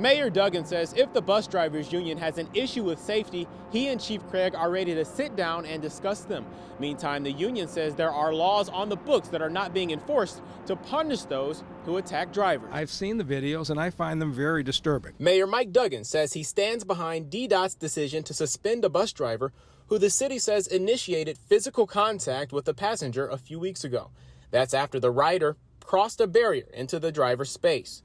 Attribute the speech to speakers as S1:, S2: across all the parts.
S1: Mayor Duggan says if the bus drivers union has an issue with safety, he and Chief Craig are ready to sit down and discuss them. Meantime, the union says there are laws on the books that are not being enforced to punish those who attack drivers.
S2: I've seen the videos and I find them very disturbing.
S1: Mayor Mike Duggan says he stands behind DDOT's decision to suspend a bus driver who the city says initiated physical contact with a passenger a few weeks ago. That's after the rider crossed a barrier into the driver's space.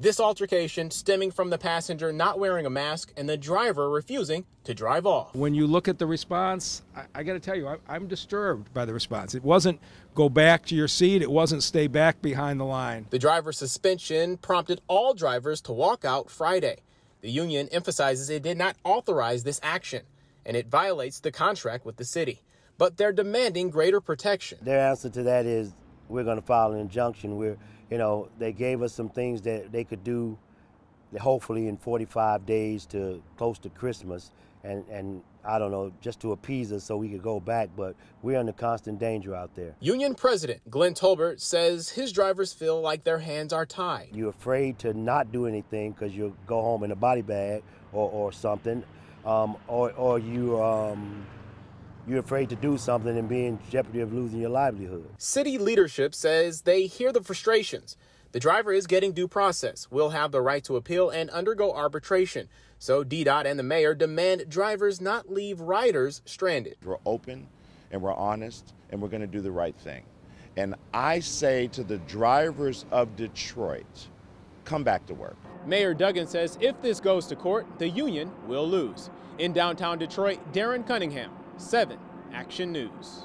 S1: This altercation stemming from the passenger not wearing a mask and the driver refusing to drive off.
S2: When you look at the response, I, I got to tell you, I, I'm disturbed by the response. It wasn't go back to your seat, it wasn't stay back behind the line.
S1: The driver's suspension prompted all drivers to walk out Friday. The union emphasizes it did not authorize this action and it violates the contract with the city. But they're demanding greater protection.
S3: Their answer to that is we're going to file an injunction. We're you know, they gave us some things that they could do hopefully in 45 days to close to Christmas and, and I don't know, just to appease us so we could go back, but we're under constant danger out there.
S1: Union President Glenn Tolbert says his drivers feel like their hands are tied.
S3: You're afraid to not do anything because you'll go home in a body bag or, or something, um, or, or you um, you're afraid to do something and be in jeopardy of losing your livelihood.
S1: City leadership says they hear the frustrations. The driver is getting due process, will have the right to appeal and undergo arbitration. So DDOT and the mayor demand drivers not leave riders stranded.
S4: We're open and we're honest and we're going to do the right thing. And I say to the drivers of Detroit, come back to work.
S1: Mayor Duggan says if this goes to court, the union will lose. In downtown Detroit, Darren Cunningham, 7 Action News.